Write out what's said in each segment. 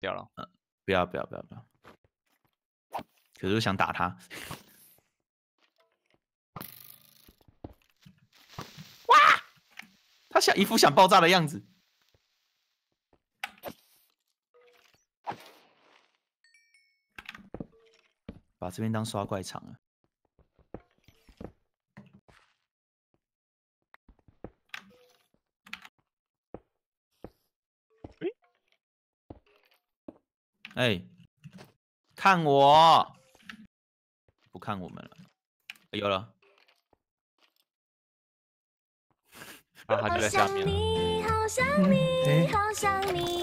掉了。嗯不要不要不要不要！可是我想打他。哇！他像一副想爆炸的样子。把这边当刷怪场了。哎，看我！不看我们了，有了。啊，他就在下面。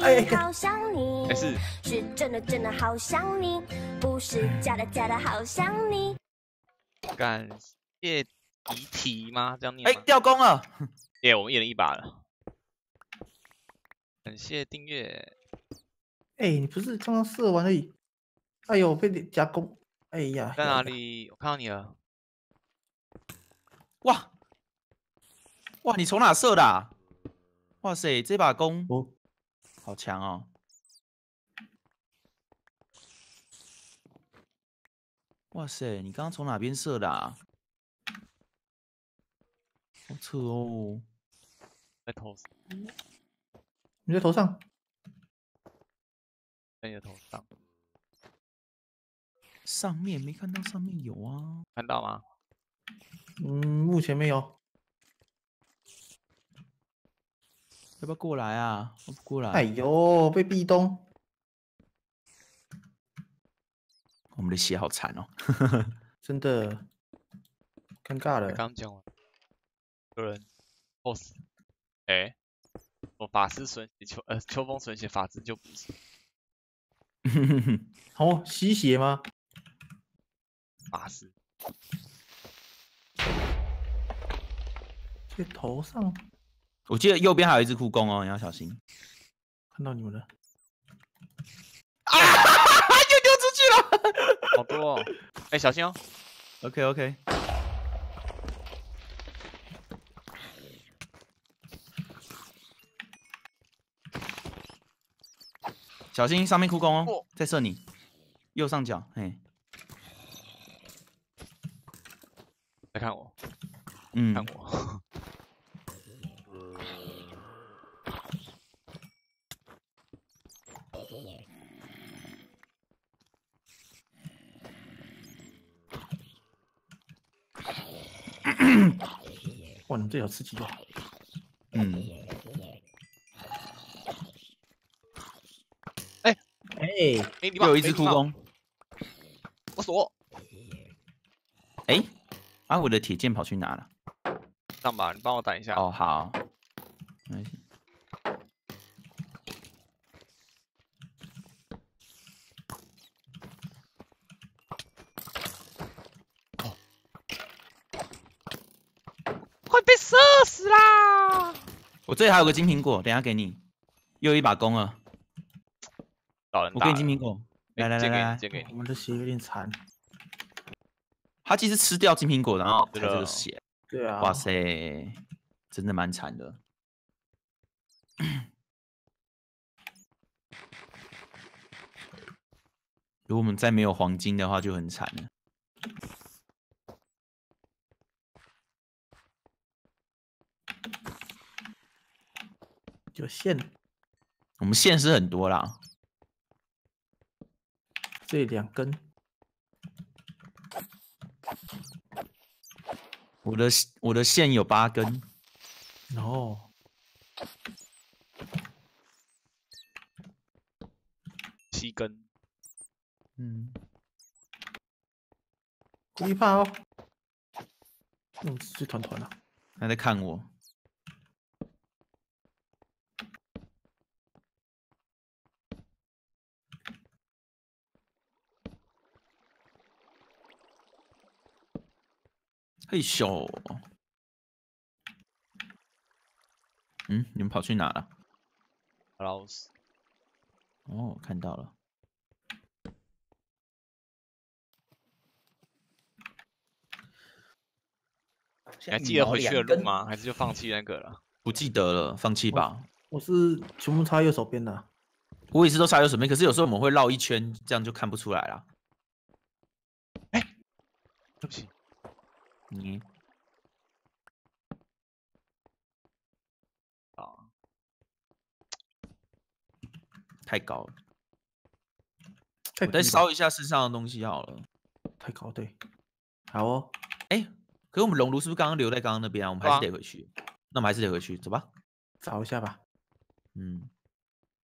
哎，没事。是真的真的好想你，不是假的假的好想你。感谢遗体吗？这样念哎，掉工了。耶，我们一人一把了。感谢订阅。哎，你不是刚刚射完而已？哎呦，被你加工！哎呀，在哪里？我看到你了。哇哇，你从哪射的？啊哇塞，这把弓哦，好强哦！哇塞，你刚刚从哪边射的？啊好扯哦，在头上。你在头上？在你的头上，上面没看到，上面有啊，看到吗？嗯，目前没有。要不要过来啊？不过来。哎呦，被壁咚。我们的血好惨哦，真的，尴尬了。刚讲完，有人，boss，哎，我法师存血秋，呃，秋风存血法师就不是。哦，吸血吗？法师，在头上。我记得右边还有一只酷弓哦，你要小心。看到你们了。啊！又丢出去了，好多哦。哎，小心哦。OK OK。小心上面哭弓哦，在射你，右上角，嘿，来看我，嗯，看我，哇，你这有刺激哦，嗯。哎，又有一只哭弓，我锁。哎，啊，我的铁剑跑去哪了？上吧，你帮我挡一下。哦，好。快被射死啦！我这里还有个金苹果，等下给你。又一把弓了。我给你金苹果，来来来来，借给你。我们的血有点残。他其实吃掉金苹果，然后才这个血。对啊。哇塞，真的蛮惨的。如果我们再没有黄金的话，就很惨了。有线。我们线是很多啦。这两根，我的我的线有八根，然后，七根，嗯，故意怕哦，嗯，是团团啊，他在看我。嘿咻！嗯，你们跑去哪了？老死！哦，看到了。你还记得回去的路吗？还是就放弃那个了？不记得了，放弃吧。我是全部插右手边的。我也是都插右手边，可是有时候我们会绕一圈，这样就看不出来了。哎，对不起，你啊，太高了，我再烧一下身上的东西好了。太高，对，好哦，哎，可是我们熔炉是不是刚刚留在刚刚那边啊？我们还是得回去。那我们还是得回去，走吧。找一下吧。嗯，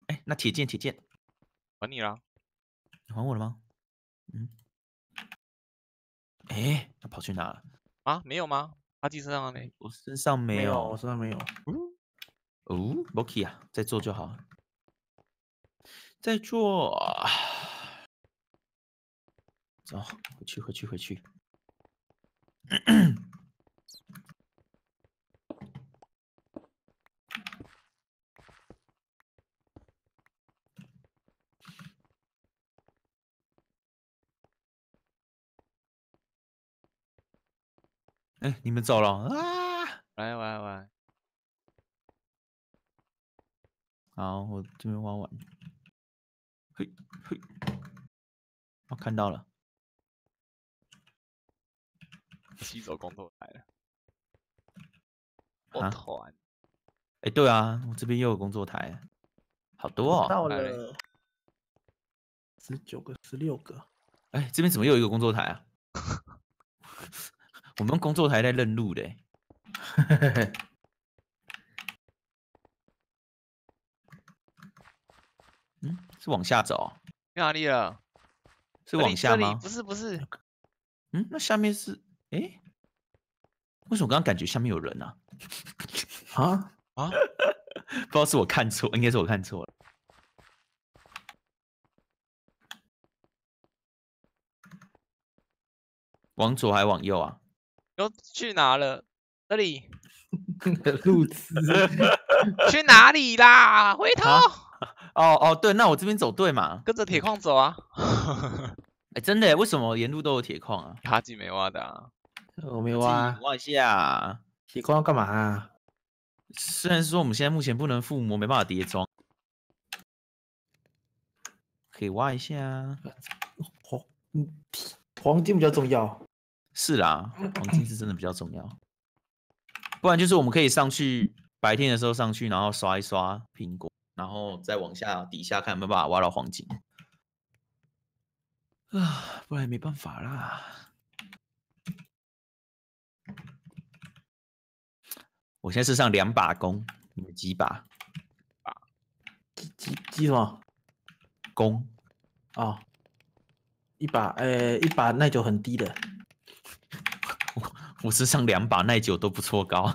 哎，那铁剑，铁剑，还你了。你还我了吗？嗯，哎，他跑去哪了？啊，没有吗？阿基身上呢？我身上没有。我身上没有。哦 l o k y 啊，在做就好。在做。走，回去，回去，回去。哎，你们走了啊？来来来，好，我这边挖完。嘿，嘿，我看到了。吸走工作台了。我啊团哎，对啊，我这边又有工作台，好多哦。到来了，十九个，十六个。哎，这边怎么又有一个工作台啊？我们用工作台在认路的欸。嗯，是往下走哦，去哪里了？是往下吗？不是不是，嗯，那下面是哎，为什么我刚刚感觉下面有人啊？啊，啊，不知道是我看错，应该是我看错了。往左还往右啊？又去哪了？这里 路痴。去哪里啦？回头啊哦哦，对，那我这边走对嘛？跟着铁矿走啊！哎，真的耶，为什么沿路都有铁矿啊？哈基没挖的啊，我没挖，挖一下。铁矿要干嘛啊？虽然说我们现在目前不能附魔，没办法叠装，可以挖一下啊。黄，嗯，黄金比较重要。是啦，黄金是真的比较重要。不然就是我们可以上去，白天的时候上去，然后刷一刷苹果，然后再往下底下看有没有办法挖到黄金。啊，不然没办法啦。我现在是上两把弓，你们几把几几几什么？弓？哦，一把，呃，一把耐久很低的。我身上两把耐久都不错高，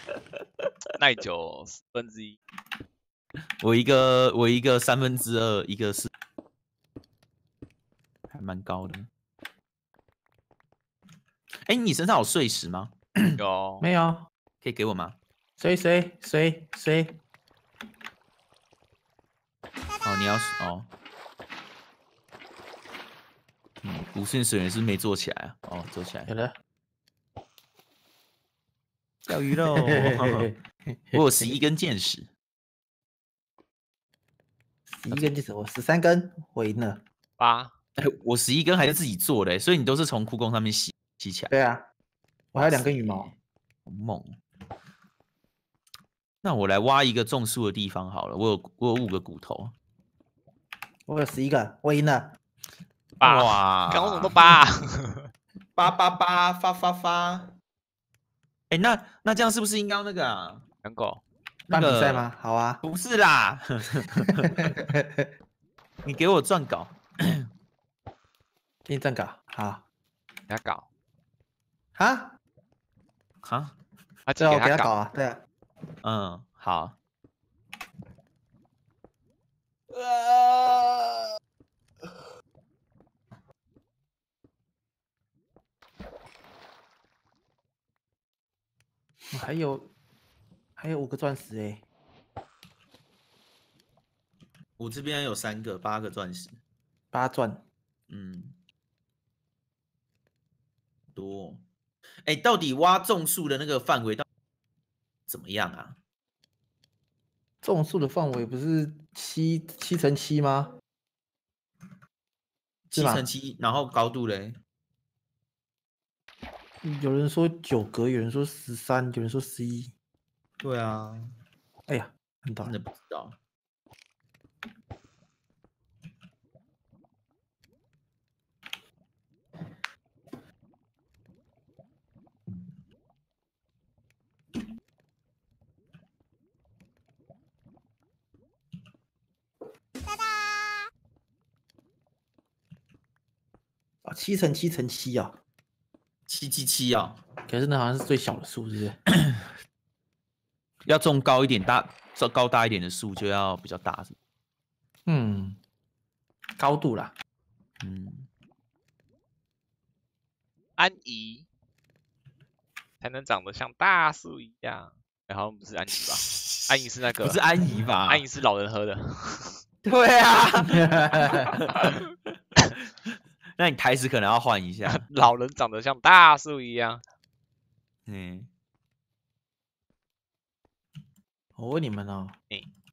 耐久四分之一，我一个我一个三分之二，一个是还蛮高的。哎，你身上有碎石吗？有 没有，可以给我吗？谁谁谁谁？哦，你要是哦，嗯，无限水源是不是没做起来啊？哦，做起来有，了。钓鱼喽！我有十一根箭矢，十一根就是我十三根，我赢了。八，哎，我十一根还是自己做的，所以你都是从库工上面吸吸起来，对啊，我还有两根羽毛。好猛。那我来挖一个种树的地方好了，我有我有五个骨头。我有十一个，我赢了。八，哇刚刚怎么都八？八八八发发发。哎、那那这样是不是应该那个啊？养狗，那个办比赛吗？好啊。不是啦 你给我撰稿。给你站岗。好。给他搞，啊？哈，啊，给搞，我给他搞啊。对啊。嗯，好。我还有还有五个钻石哎。我这边有三个，八个钻石。八钻。嗯，多。哎、到底挖种树的那个范围到怎么样啊？种树的范围不是七七乘七吗？七乘七，然后高度嘞？有人说九格，有人说十三，有人说十一。对啊，哎呀，很大真的不知道。啊，七乘七乘七啊，七七七啊，可是那好像是最小的树，是不是？要种高一点大，种高大一点的树就要比较大，是吗嗯，高度啦，嗯，安怡才能长得像大树一样。哎，好像不是安怡吧？安怡是那个，不是安怡吧？安怡是老人喝的。对啊，那你台词可能要换一下。老人长得像大树一样。嗯，我问你们哦，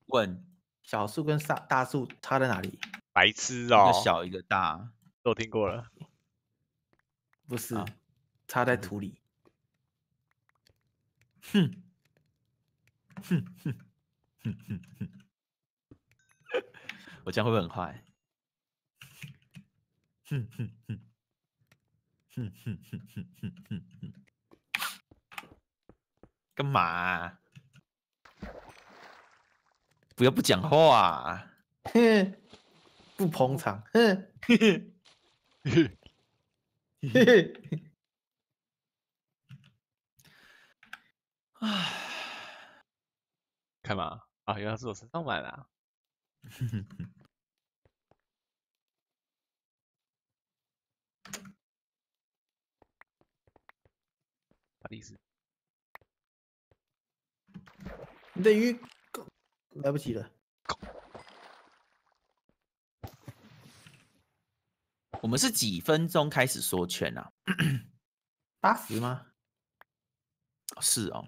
问小树跟大大树差在哪里？白痴哦一哦个，小一个大，都听过了。不是啊，差在土里。哼，哼哼哼哼哼，我这样会不会很坏？哼哼哼，哼哼哼哼哼哼哼，干嘛啊、不要不讲话啊、哼，不捧场。哼，嘿嘿，嘿嘿唉，干嘛？啊，原来是我身上买的、啊。你的鱼来不及了。我们是几分钟开始说圈啊？八十吗？哦是哦，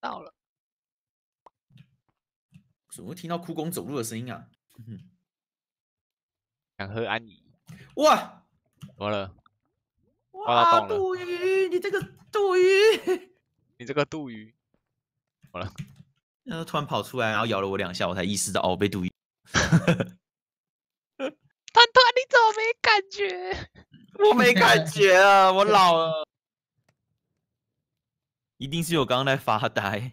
到了。怎么会听到哭公走路的声音啊？想喝安怡，哇怎么了？挖到哇，洞了杜鱼，你这个杜鱼，你这个杜鱼，然后突然跑出来，然后咬了我两下，我才意识到哦，被杜鱼。团团，你怎么没感觉？我没感觉啊，我老了。一定是我刚刚在发呆。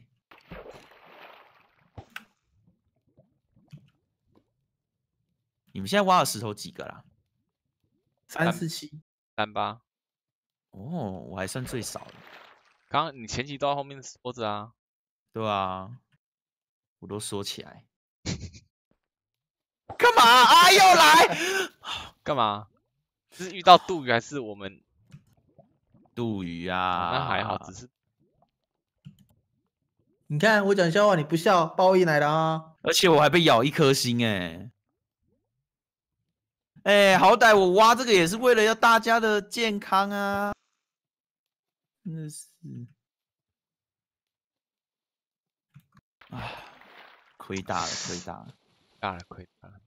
你们现在挖了石头几个啦？三四七。三八，哦，我还算最少的。刚刚你前期都在后面说着啊，对啊，我都说起来。干嘛啊？又来？干嘛？是遇到杜鱼还是我们？杜鱼哦啊，那还好，只是你看我讲笑话你不笑，报应来了啊！而且我还被咬一颗星哎、哎、好歹我挖这个也是为了要大家的健康啊，真的是，啊，亏大了，亏大了。大了亏大了。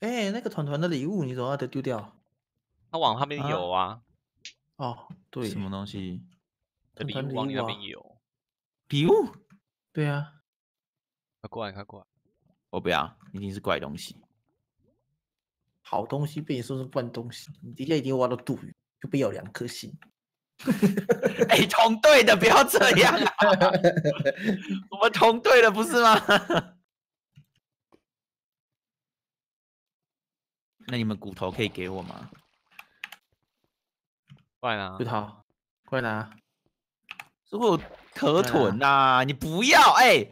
哎、那个团团的礼物你怎么得丢掉？他往那边啊有啊，哦，对，什么东西？的礼物往你那边有。礼物？对啊，快过来，快过来。我不要，一定是怪东西。好东西被你说是怪东西，你底下已经挖到肚鱼，就被咬两颗心。哎、同队的不要这样啊！我们同队的不是吗？那你们骨头可以给我吗？过来拿葡。萄，快拿，如果有河豚呐、你不要哎、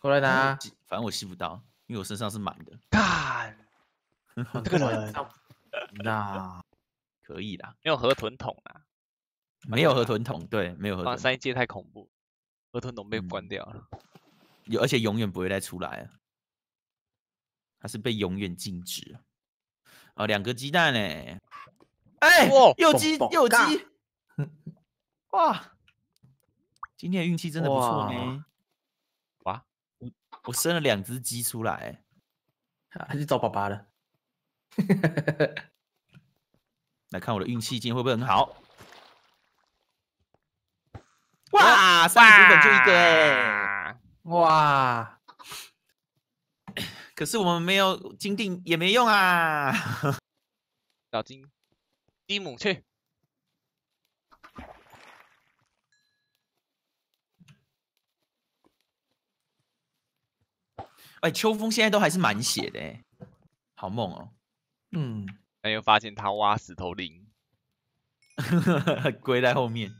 过来拿。反正我吸不到，因为我身上是满的，干，这个人 那可以啦。没有河豚桶啊，没有河豚桶，对，没有河豚桶，三一界太恐怖，河豚桶被嗯关掉了。有而且永远不会再出来了，它是被永远禁止了。啊，两个鸡蛋呢、哎、哇又鸡又蹦蹦嘎鸡，哇，今天的运气真的不错哇呢。哇，我我生了两只鸡出来，还去找爸爸了。来看我的运气今天会不会很好？哇，上一股本就一个哎，哇哇，可是我们没有金锭也没用啊。小金蒂姆去，哎，秋风现在都还是满血的欸，好猛哦。嗯，那又发现他挖石头林，龟在后面。